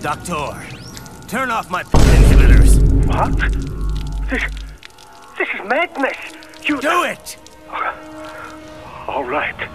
Doctor, turn off my inhibitors. What? This, this is madness. You do it. All right.